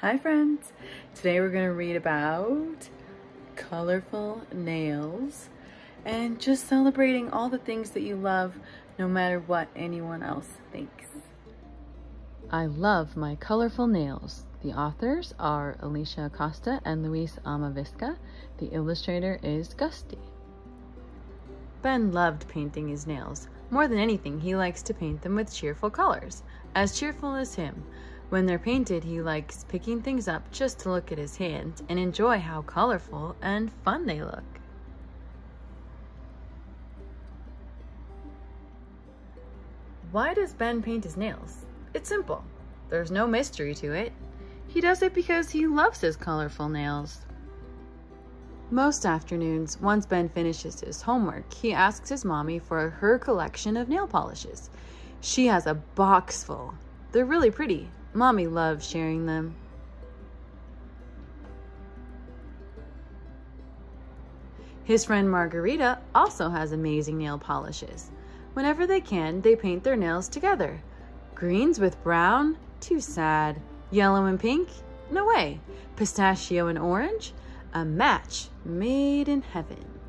Hi friends! Today we're going to read about colorful nails and just celebrating all the things that you love no matter what anyone else thinks. I love my colorful nails. The authors are Alicia Acosta and Luis Amavisca. The illustrator is Gusti. Ben loved painting his nails. More than anything, he likes to paint them with cheerful colors, as cheerful as him. When they're painted, he likes picking things up just to look at his hands and enjoy how colorful and fun they look. Why does Ben paint his nails? It's simple. There's no mystery to it. He does it because he loves his colorful nails. Most afternoons, once Ben finishes his homework, he asks his mommy for her collection of nail polishes. She has a box full. They're really pretty, Mommy loves sharing them. His friend Margarita also has amazing nail polishes. Whenever they can, they paint their nails together. Greens with brown? Too sad. Yellow and pink? No way. Pistachio and orange? A match made in heaven.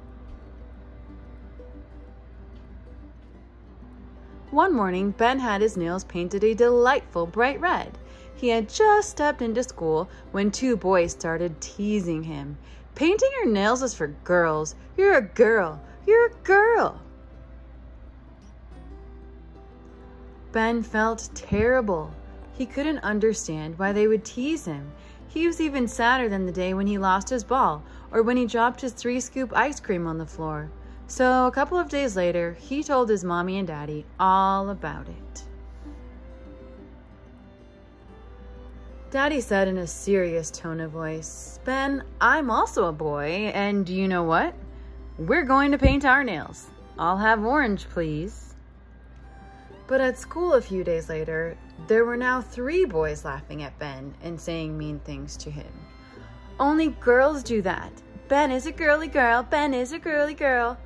One morning, Ben had his nails painted a delightful bright red. He had just stepped into school when two boys started teasing him. Painting your nails is for girls. You're a girl. You're a girl. Ben felt terrible. He couldn't understand why they would tease him. He was even sadder than the day when he lost his ball or when he dropped his three scoop ice cream on the floor. So a couple of days later, he told his mommy and daddy all about it. Daddy said in a serious tone of voice, Ben, I'm also a boy, and you know what? We're going to paint our nails. I'll have orange, please. But at school a few days later, there were now three boys laughing at Ben and saying mean things to him. Only girls do that. Ben is a girly girl. Ben is a girly girl.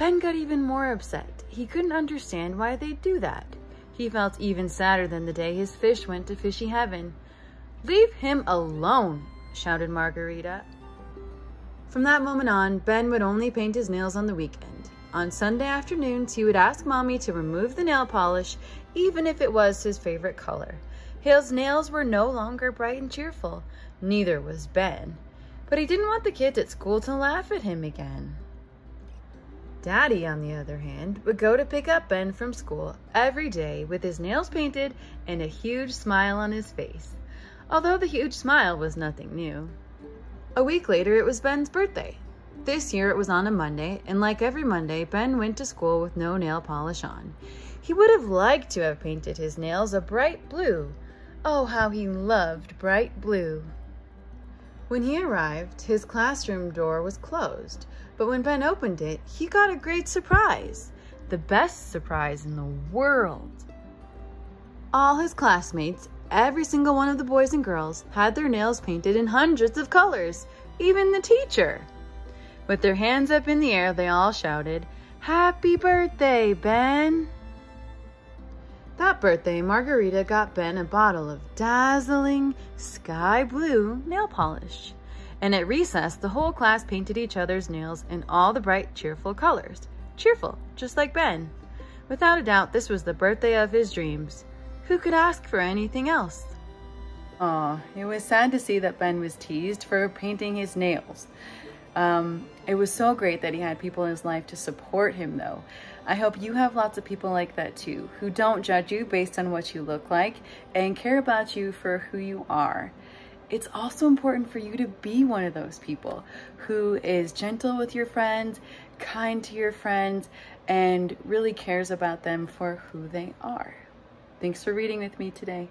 Ben got even more upset. He couldn't understand why they'd do that. He felt even sadder than the day his fish went to fishy heaven. Leave him alone, shouted Margarita. From that moment on, Ben would only paint his nails on the weekend. On Sunday afternoons, he would ask Mommy to remove the nail polish, even if it was his favorite color. His nails were no longer bright and cheerful. Neither was Ben. But he didn't want the kids at school to laugh at him again. Daddy, on the other hand, would go to pick up Ben from school every day with his nails painted and a huge smile on his face, although the huge smile was nothing new. A week later, it was Ben's birthday. This year it was on a Monday, and like every Monday, Ben went to school with no nail polish on. He would have liked to have painted his nails a bright blue. Oh, how he loved bright blue. When he arrived, his classroom door was closed, but when Ben opened it, he got a great surprise. The best surprise in the world. All his classmates, every single one of the boys and girls, had their nails painted in hundreds of colors, even the teacher. With their hands up in the air, they all shouted, Happy birthday, Ben! That birthday, Margarita got Ben a bottle of dazzling sky blue nail polish. And at recess, the whole class painted each other's nails in all the bright, cheerful colors. Cheerful, just like Ben. Without a doubt, this was the birthday of his dreams. Who could ask for anything else? Aw, it was sad to see that Ben was teased for painting his nails. Um, it was so great that he had people in his life to support him though. I hope you have lots of people like that too, who don't judge you based on what you look like and care about you for who you are. It's also important for you to be one of those people who is gentle with your friends, kind to your friends, and really cares about them for who they are. Thanks for reading with me today.